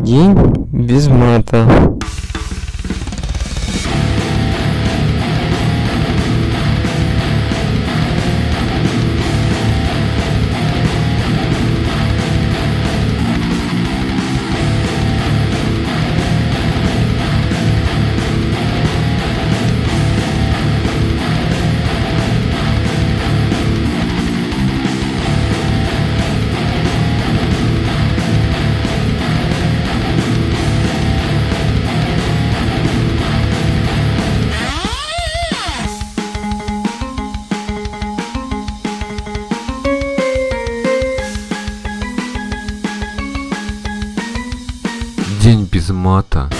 День без мата. День без мата.